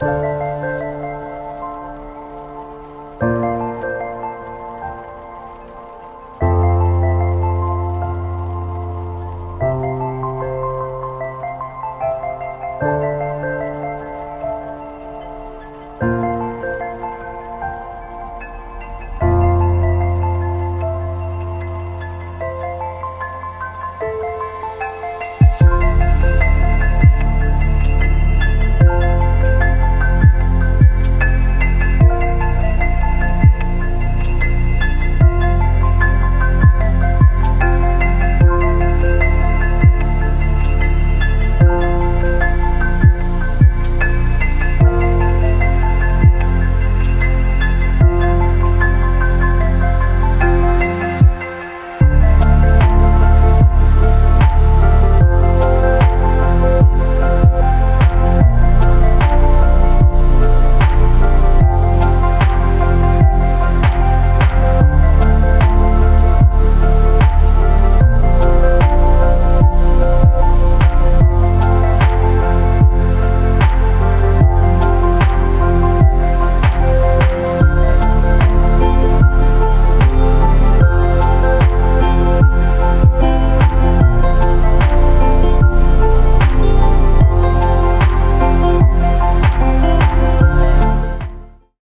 Bye.